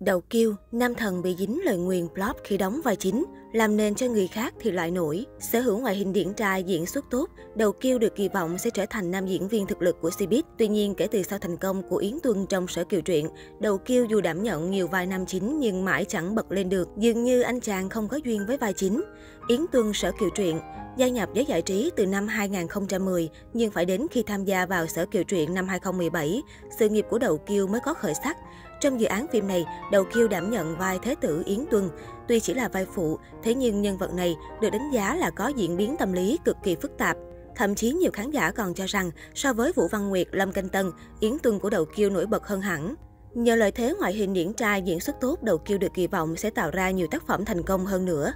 Đầu kiêu, nam thần bị dính lời nguyền flop khi đóng vai chính, làm nền cho người khác thì loại nổi. Sở hữu ngoại hình điển trai, diễn xuất tốt, đầu kiêu được kỳ vọng sẽ trở thành nam diễn viên thực lực của Cbiz. Tuy nhiên, kể từ sau thành công của Yến Tuân trong sở kiều truyện, đầu kiêu dù đảm nhận nhiều vai nam chính nhưng mãi chẳng bật lên được. Dường như anh chàng không có duyên với vai chính. Yến Tuân sở kiều truyện, gia nhập giới giải trí từ năm 2010, nhưng phải đến khi tham gia vào sở kiều truyện năm 2017, sự nghiệp của đầu kiêu mới có khởi sắc. Trong dự án phim này, Đầu Kiêu đảm nhận vai Thế tử Yến Tuân. Tuy chỉ là vai phụ, thế nhưng nhân vật này được đánh giá là có diễn biến tâm lý cực kỳ phức tạp. Thậm chí nhiều khán giả còn cho rằng so với Vũ Văn Nguyệt, Lâm Canh Tân, Yến Tuân của Đầu Kiêu nổi bật hơn hẳn. Nhờ lợi thế ngoại hình điển trai diễn xuất tốt, Đầu Kiêu được kỳ vọng sẽ tạo ra nhiều tác phẩm thành công hơn nữa.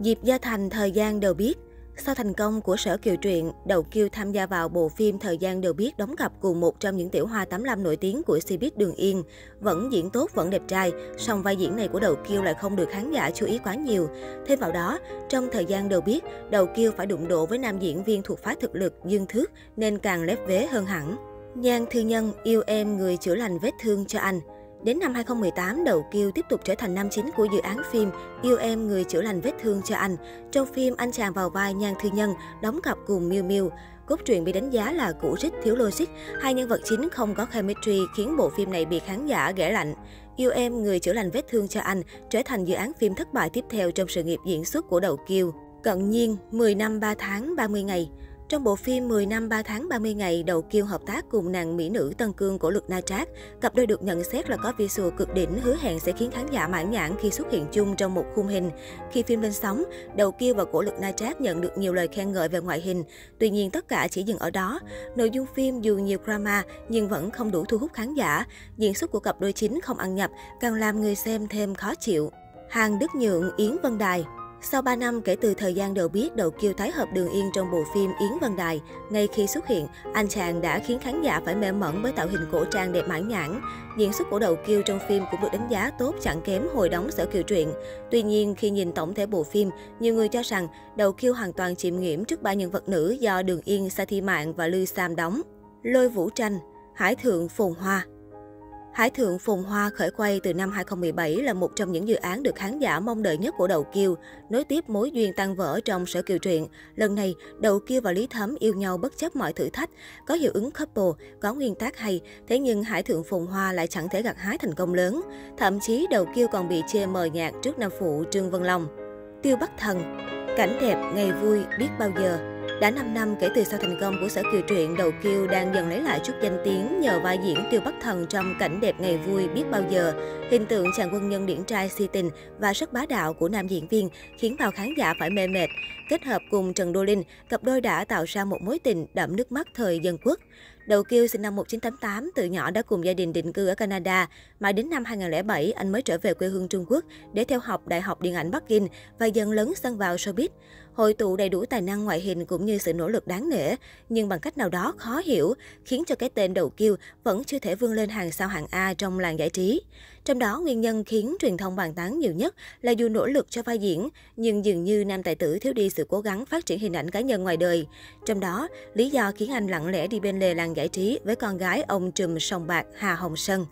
Diệp Gia Thành thời gian đều biết, sau thành công của Sở Kiều Truyện, Đầu Kiêu tham gia vào bộ phim Thời gian đều biết đóng cặp cùng một trong những tiểu hoa 85 nổi tiếng của Cbiz Đường Yên. Vẫn diễn tốt, vẫn đẹp trai, song vai diễn này của Đầu Kiêu lại không được khán giả chú ý quá nhiều. Thêm vào đó, trong Thời gian đều biết, Đầu Kiêu phải đụng độ với nam diễn viên thuộc phái thực lực Dương Thước nên càng lép vế hơn hẳn. Nhan Thư Nhân yêu em người chữa lành vết thương cho anh. Đến năm 2018, Đầu Kiêu tiếp tục trở thành nam chính của dự án phim Yêu em người chữa lành vết thương cho anh. Trong phim, anh chàng vào vai Nhan Thư Nhân, đóng cặp cùng Miu Miu. Cốt truyện bị đánh giá là cũ rích, thiếu logic, hai nhân vật chính không có chemistry khiến bộ phim này bị khán giả ghẻ lạnh. Yêu em người chữa lành vết thương cho anh trở thành dự án phim thất bại tiếp theo trong sự nghiệp diễn xuất của Đầu Kiêu. Cận nhiên, 10 năm 3 tháng 30 ngày. Trong bộ phim 10 năm 3 tháng 30 ngày đầu kiêu hợp tác cùng nàng mỹ nữ Tân Cương của Lực Na Trác, cặp đôi được nhận xét là có visual cực đỉnh hứa hẹn sẽ khiến khán giả mãn nhãn khi xuất hiện chung trong một khung hình. Khi phim lên sóng, đầu kiêu và cổ Lực Na Trác nhận được nhiều lời khen ngợi về ngoại hình. Tuy nhiên tất cả chỉ dừng ở đó. Nội dung phim dù nhiều drama nhưng vẫn không đủ thu hút khán giả. Diễn xuất của cặp đôi chính không ăn nhập, càng làm người xem thêm khó chịu. Hàng Đức Nhượng, Yến Vân Đài sau 3 năm kể từ thời gian đầu biết đầu kiêu tái hợp Đường Yên trong bộ phim Yến Văn Đài, ngay khi xuất hiện, anh chàng đã khiến khán giả phải mê mẩn với tạo hình cổ trang đẹp mãn nhãn. Diễn xuất của đầu kiêu trong phim cũng được đánh giá tốt chẳng kém hồi đóng sở kiều truyện. Tuy nhiên, khi nhìn tổng thể bộ phim, nhiều người cho rằng đầu kiêu hoàn toàn chịu nghiễm trước ba nhân vật nữ do Đường Yên, Sa Thi Mạng và Lư Sam đóng. Lôi Vũ Tranh, Hải Thượng Phồn Hoa Hải Thượng Phồn Hoa khởi quay từ năm 2017 là một trong những dự án được khán giả mong đợi nhất của Đầu Kiêu, nối tiếp mối duyên tan vỡ trong sở kiều truyện. Lần này, Đầu Kiêu và Lý Thấm yêu nhau bất chấp mọi thử thách, có hiệu ứng couple, có nguyên tác hay, thế nhưng Hải Thượng Phồn Hoa lại chẳng thể gặt hái thành công lớn. Thậm chí Đầu Kiêu còn bị chê mờ nhạt trước nam phụ Trương Vân Long. Tiêu Bắc Thần Cảnh đẹp, ngày vui, biết bao giờ đã 5 năm kể từ sau thành công của sở kiều truyện, Đầu Kiêu đang dần lấy lại chút danh tiếng nhờ vai diễn Tiêu Bắc Thần trong cảnh đẹp ngày vui biết bao giờ. Hình tượng chàng quân nhân điển trai si tình và rất bá đạo của nam diễn viên khiến bao khán giả phải mê mệt. Kết hợp cùng Trần Đô Linh, cặp đôi đã tạo ra một mối tình đậm nước mắt thời dân quốc. Đầu Kiêu sinh năm 1988, từ nhỏ đã cùng gia đình định cư ở Canada. Mãi đến năm 2007, anh mới trở về quê hương Trung Quốc để theo học Đại học Điện ảnh Bắc Kinh và dần lớn sân vào showbiz. Hội tụ đầy đủ tài năng ngoại hình cũng như sự nỗ lực đáng nể, nhưng bằng cách nào đó khó hiểu, khiến cho cái tên Đầu Kiêu vẫn chưa thể vươn lên hàng sao hạng A trong làng giải trí. Trong đó, nguyên nhân khiến truyền thông bàn tán nhiều nhất là dù nỗ lực cho vai diễn, nhưng dường như nam tài tử thiếu đi sự cố gắng phát triển hình ảnh cá nhân ngoài đời. Trong đó, lý do khiến anh lặng lẽ đi bên lề làng giải trí với con gái ông trùm sòng bạc Hà Hồng Sơn.